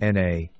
NA